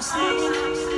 I'm sorry.